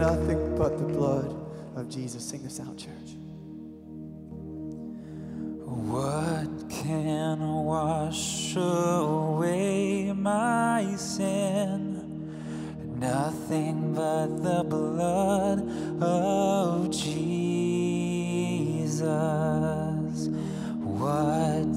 nothing but the blood of Jesus. Sing this out, church. What can wash away my sin? Nothing but the blood of Jesus. What